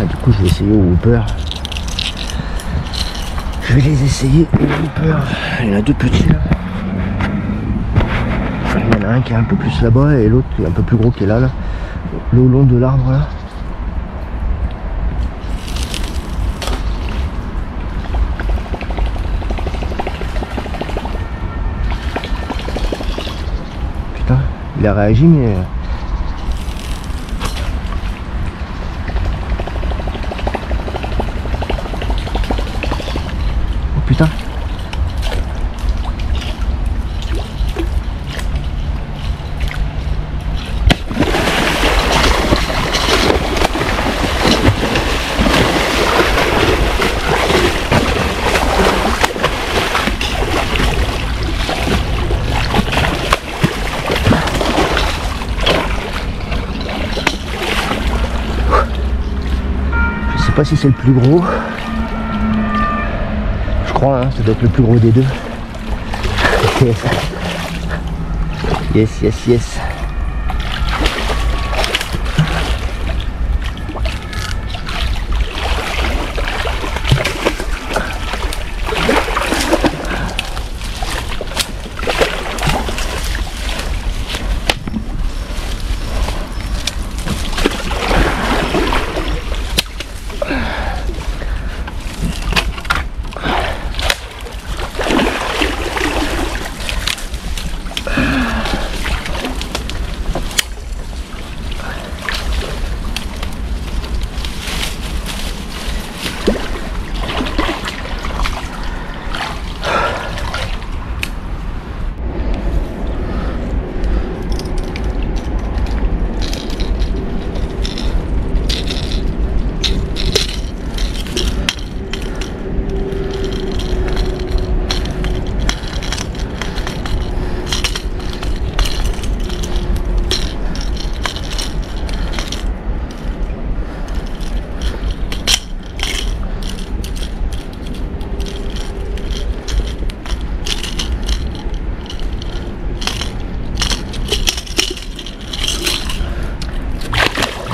Ah, du coup, je vais essayer au Whooper. Je vais les essayer au Whooper. Il y en a deux petits là. Il y en a un qui est un peu plus là-bas et l'autre qui est un peu plus gros qui est là, là. Le long de l'arbre là. Putain, il a réagi mais... euh, Oh putain Je sais pas si c'est le plus gros. Je crois, hein, ça doit être le plus gros des deux. Yes, yes, yes.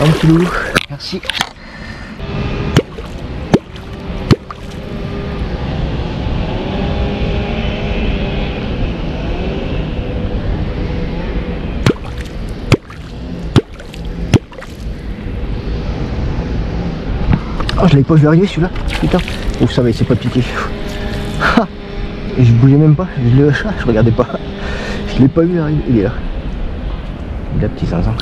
Merci. Oh, je l'avais pas vu arriver celui-là. Putain. Ouf, ça va, il s'est pas piqué. Je bougeais même pas. Je, le... je regardais pas. Je l'ai pas vu arriver. Il est là. Il a petit zinzin.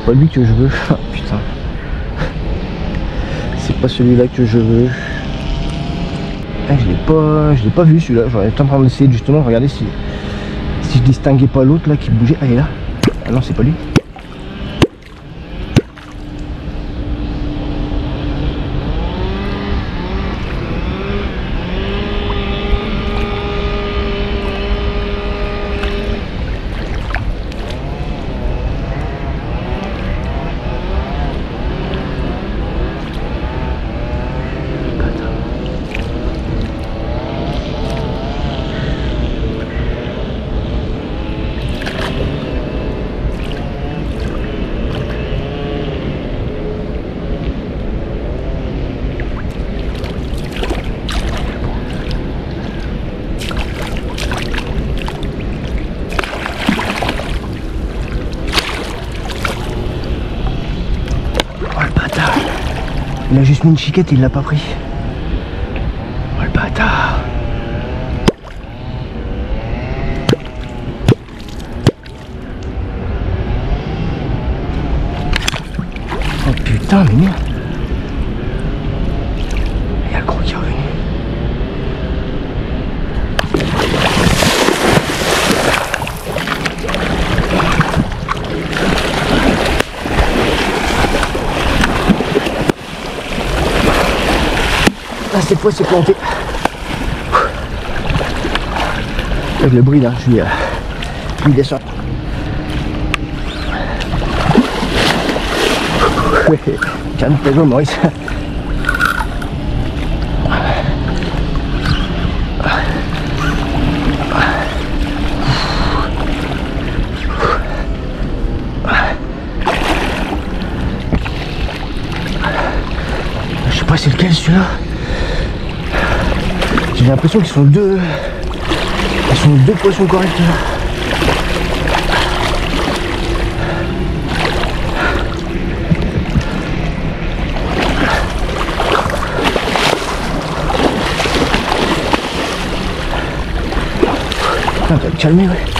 C'est pas lui que je veux. Ah, putain. C'est pas celui-là que je veux. Ah, je l'ai pas. Je l'ai pas vu celui-là. J'aurais en train d'essayer justement de regarder si. Si je distinguais pas l'autre là qui bougeait. Ah il est là. Ah non c'est pas lui. Il a juste mis une chiquette, il l'a pas pris. Oh le bâtard Oh putain mais merde Il y a le gros qui est revenu. Ah, cette fois c'est planté. Avec le bruit là, je lui, euh, je lui descends. Calme-toi Maurice. c'est lequel celui-là J'ai l'impression qu'ils sont deux. Ils sont deux poissons corrects là. Putain, t'as te calmer, ouais.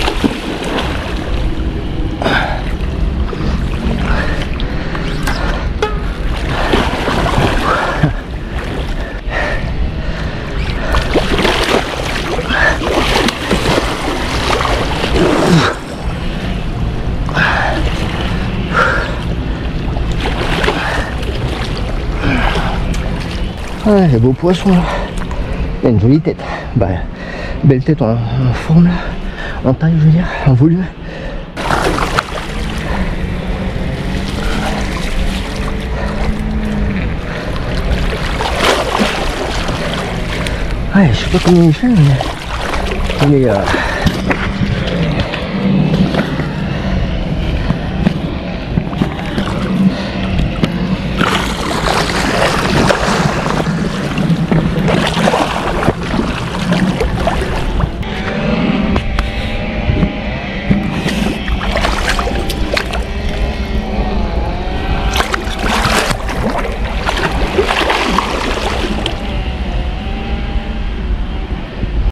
Ouais, beau poisson là. Il a une jolie tête. Bah, belle tête en, forme là. En taille, je veux dire, en volume. Ouais, je sais pas combien il fait, mais il euh,